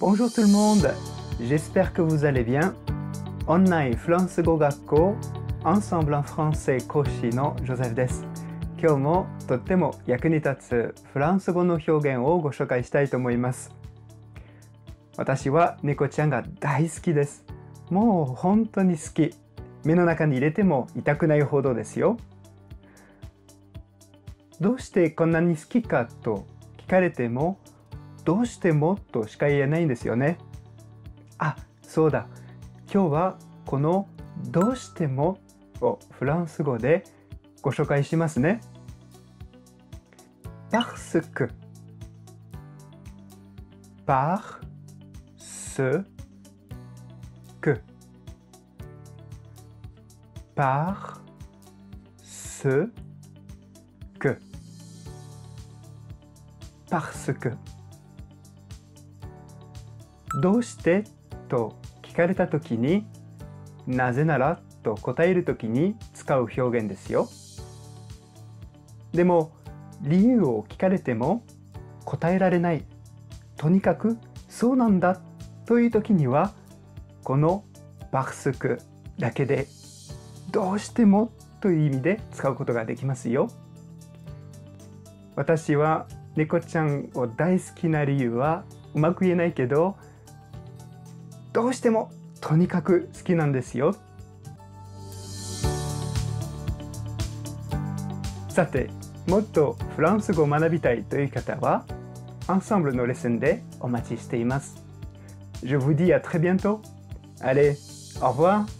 Bonjour tout le monde, j'espère que vous allez bien. オンラインフランス語学校 Ensemble en français 講師のジョゼフです。今日もとっても役に立つフランス語の表現をご紹介したいと思います。私は猫ちゃんが大好きです。もう本当に好き。目の中に入れても痛くないほどですよ。どうしてこんなに好きかと聞かれてもどうしてもとしか言えないんですよね。あ、そうだ。今日はこのどうしてもをフランス語でご紹介しますね。parce que par ce que par ce que parce que どうして？と聞かれたときになぜなら？と答えるときに使う表現ですよ。でも理由を聞かれても答えられないとにかくそうなんだという時にはこのバクスクだけでどうしてもという意味で使うことができますよ。私は猫ちゃんを大好きな理由はうまく言えないけどどうしてもとにかく好きなんですよ。さてもっとフランス語を学びたいという方は、アンサンブルのレッスンでお待ちしています。Je vous dis à très bientôt. Allez, au revoir.